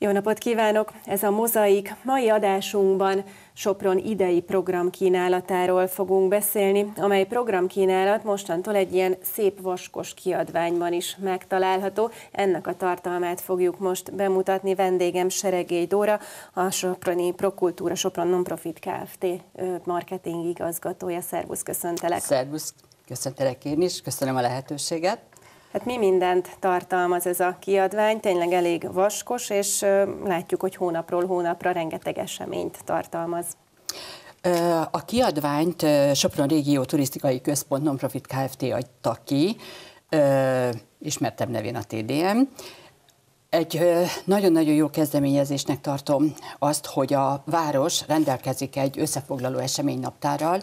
Jó napot kívánok! Ez a Mozaik. Mai adásunkban Sopron idei programkínálatáról fogunk beszélni, amely programkínálat mostantól egy ilyen szép vaskos kiadványban is megtalálható. Ennek a tartalmát fogjuk most bemutatni. Vendégem Seregély Dóra, a Soproni Prokultúra Sopron Nonprofit Kft. marketing igazgatója. Szervusz, köszöntelek! Szervusz, köszöntelek én is, köszönöm a lehetőséget. Hát mi mindent tartalmaz ez a kiadvány, tényleg elég vaskos, és látjuk, hogy hónapról hónapra rengeteg eseményt tartalmaz. A kiadványt Sopron Régió Turisztikai Központ Nonprofit Kft. adta ki, ismertem nevén a TDM, egy nagyon-nagyon jó kezdeményezésnek tartom azt, hogy a város rendelkezik egy összefoglaló eseménynaptárral.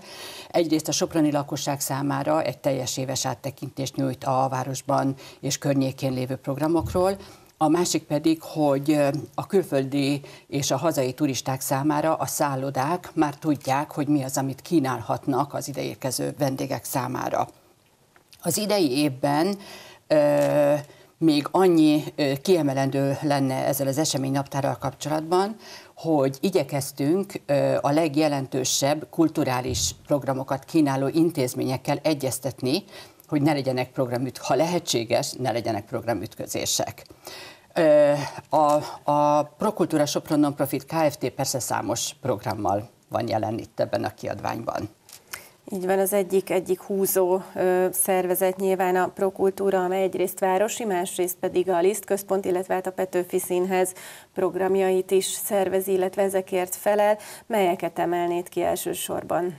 Egyrészt a soproni lakosság számára egy teljes éves áttekintést nyújt a városban és környékén lévő programokról, a másik pedig, hogy a külföldi és a hazai turisták számára a szállodák már tudják, hogy mi az, amit kínálhatnak az ideérkező vendégek számára. Az idei évben még annyi kiemelendő lenne ezzel az eseménynaptárral kapcsolatban, hogy igyekeztünk a legjelentősebb kulturális programokat kínáló intézményekkel egyeztetni, hogy ne legyenek programüt, ha lehetséges, ne legyenek programütközések. A, a Prokultúra Sopron Nonprofit Kft. persze számos programmal van jelen itt ebben a kiadványban. Így van, az egyik, egyik húzó ö, szervezet nyilván a Prokultúra, amely egyrészt városi, másrészt pedig a Liszt Központ, illetve hát a Petőfi Színhez programjait is szervez, illetve ezekért felel. Melyeket emelnéd ki elsősorban?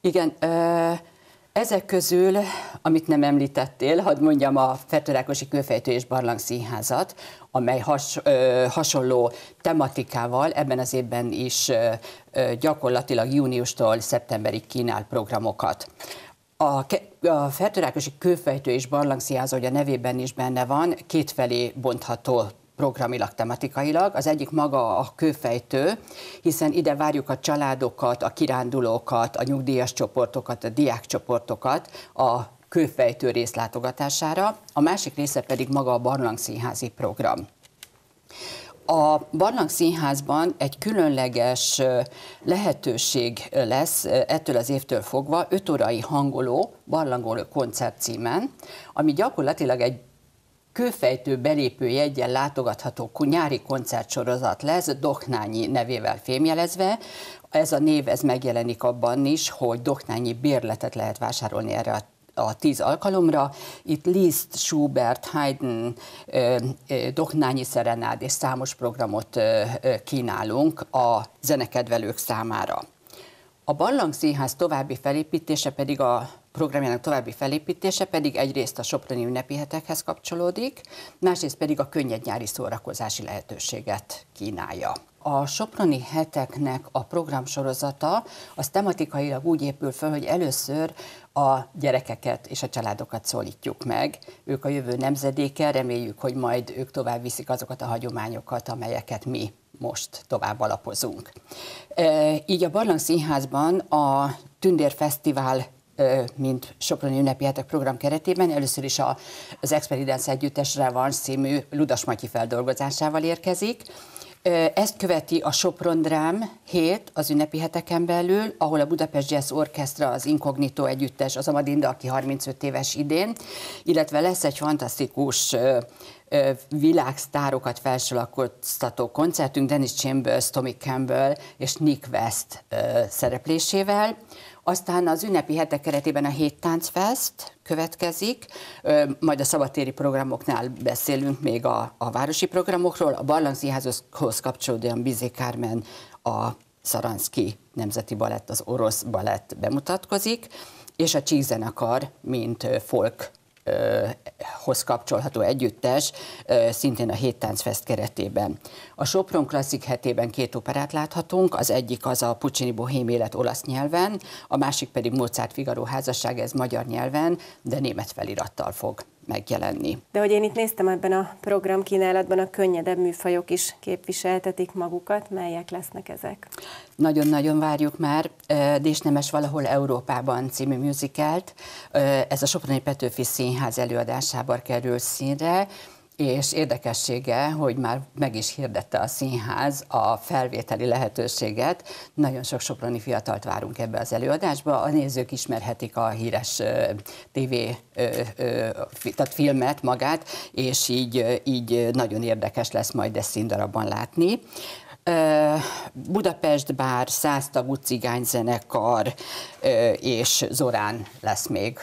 Igen, ö- ezek közül, amit nem említettél, hadd mondjam a Fertőrákosi Kőfejtő és Barlang Színházat, amely has, ö, hasonló tematikával ebben az évben is ö, ö, gyakorlatilag júniustól szeptemberig kínál programokat. A, a Fertőrákosi Kőfejtő és Barlangszínház, hogy a nevében is benne van, kétfelé bontható programilag, tematikailag. Az egyik maga a kőfejtő, hiszen ide várjuk a családokat, a kirándulókat, a nyugdíjas csoportokat, a diákcsoportokat a kőfejtő részlátogatására, a másik része pedig maga a barlangszínházi program. A Barlang Színházban egy különleges lehetőség lesz ettől az évtől fogva, öt órai hangoló, barlangoló koncert címen, ami gyakorlatilag egy kőfejtő belépő jegyen látogatható nyári koncertsorozat lesz, Doknányi nevével fémjelezve. Ez a név ez megjelenik abban is, hogy Doknányi bérletet lehet vásárolni erre a a tíz alkalomra. Itt Liszt, Schubert, Haydn, Doknányi Szerenád és számos programot kínálunk a zenekedvelők számára. A Barlang Színház további felépítése pedig a programjának további felépítése pedig egyrészt a Soproni ünnepi hetekhez kapcsolódik, másrészt pedig a könnyed nyári szórakozási lehetőséget kínálja. A Soproni heteknek a programsorozata az tematikailag úgy épül föl, hogy először a gyerekeket és a családokat szólítjuk meg. Ők a jövő nemzedéke, reméljük, hogy majd ők tovább viszik azokat a hagyományokat, amelyeket mi most tovább alapozunk. Így a Barlang Színházban a Tündér Fesztivál mint Soproni ünnepi hetek program keretében először is a, az Experience Együttesre van című Ludas Matyi feldolgozásával érkezik. Ezt követi a Sopron Drám hét az ünnepi heteken belül, ahol a Budapest Jazz Orchestra, az Incognito együttes, az Amadinda, aki 35 éves idén, illetve lesz egy fantasztikus világsztárokat felsorakoztató koncertünk Dennis Chambers, Tommy Campbell és Nick West szereplésével. Aztán az ünnepi hetek keretében a Hét Táncfest következik, majd a szabadtéri programoknál beszélünk még a, a városi programokról. A Barlang Színházhoz kapcsolódóan Bizé Kármen a Szaranszki Nemzeti Balett, az orosz balett bemutatkozik, és a Csíkzenekar, mint folk hoz kapcsolható együttes, szintén a Hét keretében. A Sopron Klasszik hetében két operát láthatunk, az egyik az a Puccini Bohém élet olasz nyelven, a másik pedig Mozart Figaro házasság, ez magyar nyelven, de német felirattal fog megjelenni. De hogy én itt néztem ebben a programkínálatban, a könnyedebb műfajok is képviseltetik magukat, melyek lesznek ezek? Nagyon-nagyon várjuk már Désnemes valahol Európában című musicalt. Ez a Soproni Petőfi Színház előadásában kerül színre és érdekessége, hogy már meg is hirdette a színház a felvételi lehetőséget. Nagyon sok soproni fiatalt várunk ebbe az előadásba. A nézők ismerhetik a híres TV, tehát filmet magát, és így, így nagyon érdekes lesz majd ezt színdarabban látni. Budapest bár, száztagú cigányzenekar és Zorán lesz még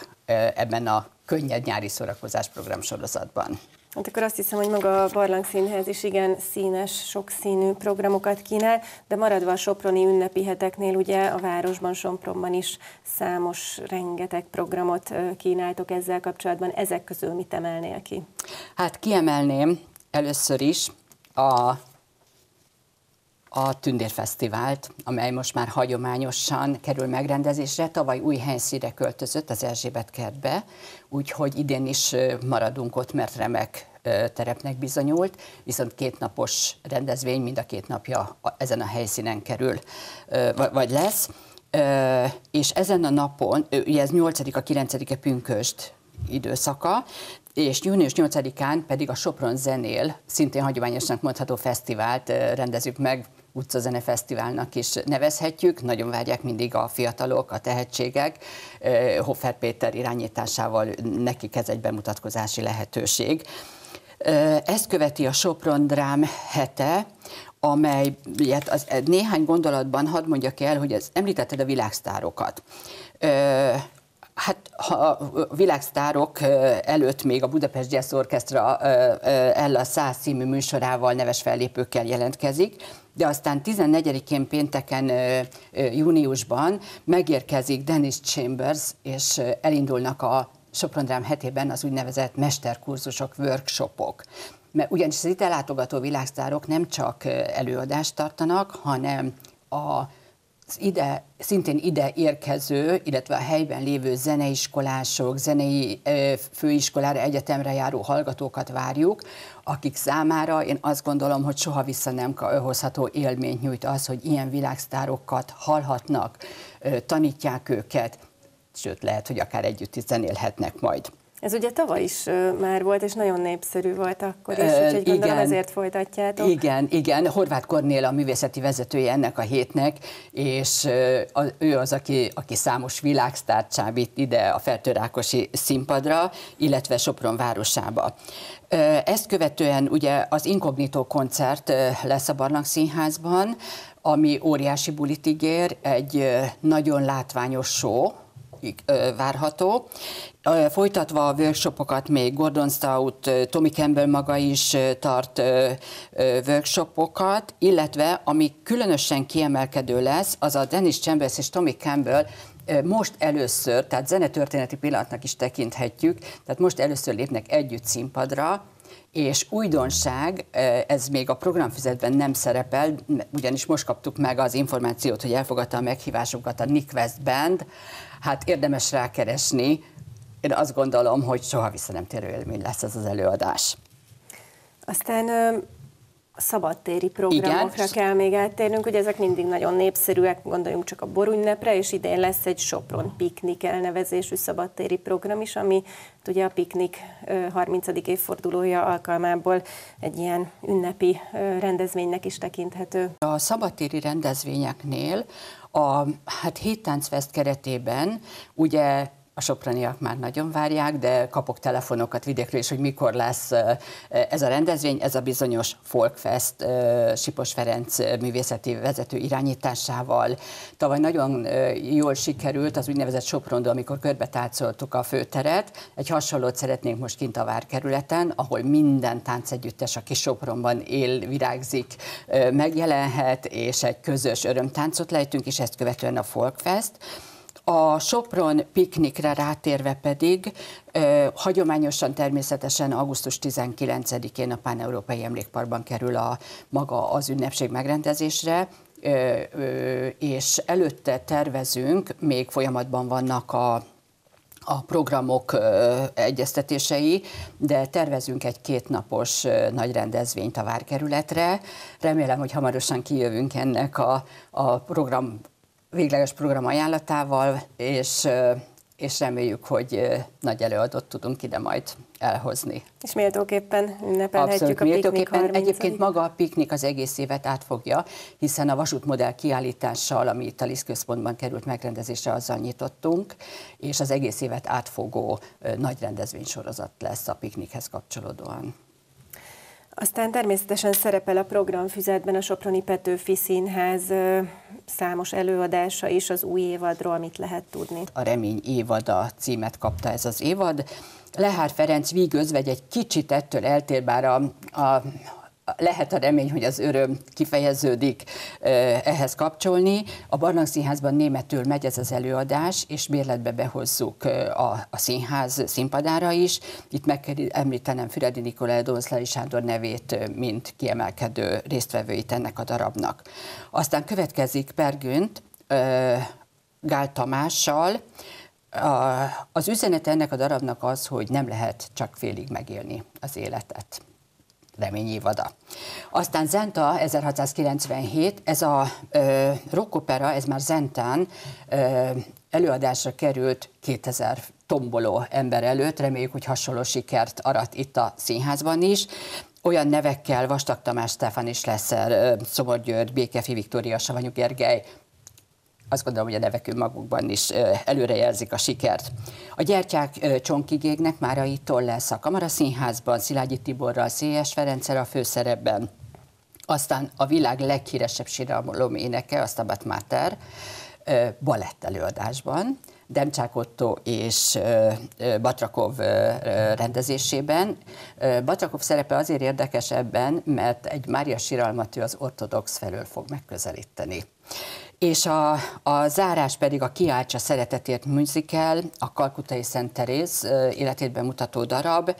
ebben a könnyed nyári szórakozás program sorozatban. Hát akkor azt hiszem, hogy maga a Barlang Színház is igen színes, sokszínű programokat kínál, de maradva a Soproni ünnepi heteknél, ugye a városban, Sopronban is számos, rengeteg programot kínáltok ezzel kapcsolatban. Ezek közül mit emelnél ki? Hát kiemelném először is a a Tündérfesztivált, amely most már hagyományosan kerül megrendezésre. Tavaly új helyszíre költözött az Erzsébet kertbe, úgyhogy idén is maradunk ott, mert remek terepnek bizonyult, viszont kétnapos rendezvény mind a két napja ezen a helyszínen kerül, vagy lesz. És ezen a napon, ugye ez 8 9 pünköst időszaka, és június 8-án pedig a Sopron Zenél, szintén hagyományosnak mondható fesztivált rendezünk meg, utcazene fesztiválnak is nevezhetjük. Nagyon várják mindig a fiatalok, a tehetségek. Hoffer Péter irányításával nekik ez egy bemutatkozási lehetőség. Ezt követi a Sopron Drám hete, amely az, néhány gondolatban hadd mondjak el, hogy ez, említetted a világsztárokat. Hát ha a világsztárok előtt még a Budapest Jazz Orchestra Ella 100 című műsorával neves fellépőkkel jelentkezik, de aztán 14-én pénteken júniusban megérkezik Dennis Chambers, és elindulnak a Soprondrám hetében az úgynevezett mesterkurzusok, workshopok. Mert ugyanis az itt ellátogató világsztárok nem csak előadást tartanak, hanem a ide, szintén ide érkező, illetve a helyben lévő zeneiskolások, zenei főiskolára, egyetemre járó hallgatókat várjuk, akik számára én azt gondolom, hogy soha vissza nem hozható élményt nyújt az, hogy ilyen világsztárokat hallhatnak, tanítják őket, sőt lehet, hogy akár együtt is zenélhetnek majd. Ez ugye tavaly is már volt, és nagyon népszerű volt akkor is, úgyhogy gondolom igen, ezért folytatjátok. Igen, igen. Horváth Kornél a művészeti vezetője ennek a hétnek, és ő az, aki, aki számos világsztárt csábít ide a Feltörákosi színpadra, illetve Sopron városába. Ezt követően ugye az Inkognitó koncert lesz a Barlang Színházban, ami óriási bulit ígér, egy nagyon látványos show, várható. Folytatva a workshopokat még Gordon Stout, Tommy Campbell maga is tart workshopokat, illetve ami különösen kiemelkedő lesz, az a Dennis Chambers és Tommy Campbell most először, tehát zenetörténeti pillanatnak is tekinthetjük, tehát most először lépnek együtt színpadra, és újdonság, ez még a programfüzetben nem szerepel, ugyanis most kaptuk meg az információt, hogy elfogadta a meghívásunkat a Nick West Band, hát érdemes rákeresni. Én azt gondolom, hogy soha vissza nem térő élmény lesz ez az előadás. Aztán szabadtéri programokra Igen. kell még áttérnünk, hogy ezek mindig nagyon népszerűek, gondoljunk csak a borúnynepre, és idén lesz egy Sopron Piknik elnevezésű szabadtéri program is, ami ugye a piknik 30. évfordulója alkalmából egy ilyen ünnepi rendezvénynek is tekinthető. A szabadtéri rendezvényeknél a hát Héttáncfest keretében ugye a sopraniak már nagyon várják, de kapok telefonokat vidékről is, hogy mikor lesz ez a rendezvény, ez a bizonyos Folkfest Sipos Ferenc művészeti vezető irányításával. Tavaly nagyon jól sikerült az úgynevezett Soprondó, amikor körbe táncoltuk a főteret. Egy hasonlót szeretnénk most kint a Várkerületen, ahol minden táncegyüttes, aki Sopronban él, virágzik, megjelenhet, és egy közös örömtáncot lejtünk, és ezt követően a Folkfest. A Sopron piknikre rátérve pedig hagyományosan természetesen augusztus 19-én a Pán-Európai Emlékparkban kerül a maga az ünnepség megrendezésre, és előtte tervezünk, még folyamatban vannak a a programok egyeztetései, de tervezünk egy kétnapos nagy rendezvényt a várkerületre. Remélem, hogy hamarosan kijövünk ennek a, a program végleges program ajánlatával, és, és reméljük, hogy nagy előadót tudunk ide majd elhozni. És méltóképpen ünnepelhetjük Abszolút, a méltóképpen. piknik Egyébként maga a piknik az egész évet átfogja, hiszen a vasútmodell kiállítással, ami itt a Lisz központban került megrendezésre, azzal nyitottunk, és az egész évet átfogó nagy rendezvénysorozat lesz a piknikhez kapcsolódóan. Aztán természetesen szerepel a programfüzetben a Soproni Petőfi Színház számos előadása is az új évadról, mit lehet tudni. A Remény évada címet kapta ez az évad. Lehár Ferenc vígözvegy egy kicsit ettől eltér, bár a, a lehet a remény, hogy az öröm kifejeződik ehhez kapcsolni. A Barlang Színházban németül megy ez az előadás, és bérletbe behozzuk a, a színház színpadára is. Itt meg kell említenem Füredi Nikolaj Dózlai Sándor nevét, mint kiemelkedő résztvevőit ennek a darabnak. Aztán következik Pergünt, Gál Tamással, az üzenet ennek a darabnak az, hogy nem lehet csak félig megélni az életet reményévada. Aztán Zenta 1697, ez a ö, rockopera, ez már Zentán ö, előadásra került 2000 tomboló ember előtt, reméljük, hogy hasonló sikert arat itt a színházban is. Olyan nevekkel, Vastag Tamás, Stefan is leszel, Szomor György, Békefi Viktória, Savanyú Gergely, azt gondolom, hogy a nevek önmagukban is előrejelzik a sikert. A gyertyák csonkigégnek már itt lesz a Kamaraszínházban, Szilágyi Tiborral, Szélyes Ferenccel a főszerepben, aztán a világ leghíresebb síralom éneke, a Stabat Mater, balett előadásban, Demcsák Otto és Batrakov rendezésében. Batrakov szerepe azért érdekes ebben, mert egy Mária síralmat ő az ortodox felől fog megközelíteni és a, a zárás pedig a Kiáltsa szeretetért musical, a Kalkutai Szent Teréz életét bemutató darab,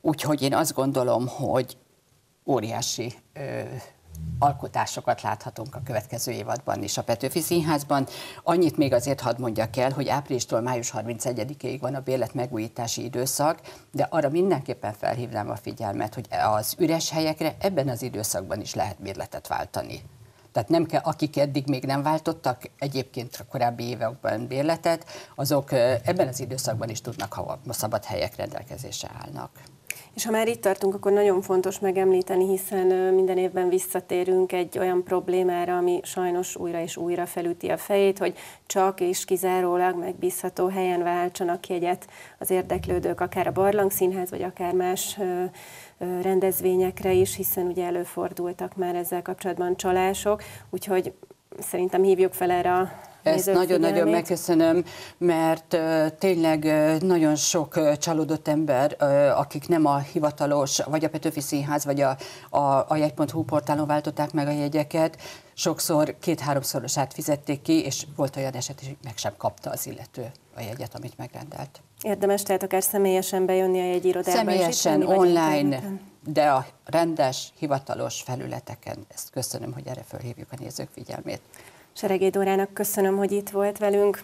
úgyhogy én azt gondolom, hogy óriási alkotásokat láthatunk a következő évadban is a Petőfi Színházban. Annyit még azért hadd mondjak el, hogy áprilistól május 31-ig van a bérlet megújítási időszak, de arra mindenképpen felhívnám a figyelmet, hogy az üres helyekre ebben az időszakban is lehet bérletet váltani. Tehát nem kell, akik eddig még nem váltottak egyébként a korábbi években bérletet, azok ebben az időszakban is tudnak, ha a szabad helyek rendelkezésre állnak. És ha már itt tartunk, akkor nagyon fontos megemlíteni, hiszen minden évben visszatérünk egy olyan problémára, ami sajnos újra és újra felüti a fejét, hogy csak és kizárólag megbízható helyen váltsanak jegyet az érdeklődők, akár a Barlang Színház, vagy akár más rendezvényekre is, hiszen ugye előfordultak már ezzel kapcsolatban csalások, úgyhogy szerintem hívjuk fel erre a ezt nagyon-nagyon megköszönöm, mert tényleg nagyon sok csalódott ember, akik nem a hivatalos, vagy a Petőfi Színház, vagy a, a, a jegy.hu portálon váltották meg a jegyeket, sokszor két-háromszorosát fizették ki, és volt olyan eset, hogy meg sem kapta az illető a jegyet, amit megrendelt. Érdemes tehát akár személyesen bejönni a jegyirodába. Személyesen, online, de a rendes, hivatalos felületeken. Ezt köszönöm, hogy erre fölhívjuk a nézők figyelmét. Seregé Dórának köszönöm, hogy itt volt velünk.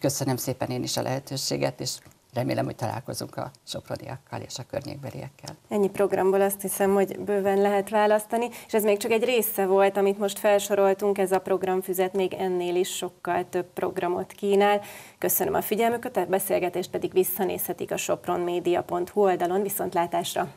Köszönöm szépen én is a lehetőséget, és remélem, hogy találkozunk a soproniakkal és a környékbeliekkel. Ennyi programból azt hiszem, hogy bőven lehet választani, és ez még csak egy része volt, amit most felsoroltunk, ez a programfüzet még ennél is sokkal több programot kínál. Köszönöm a figyelmüket, a beszélgetést pedig visszanézhetik a sopronmedia.hu oldalon viszontlátásra.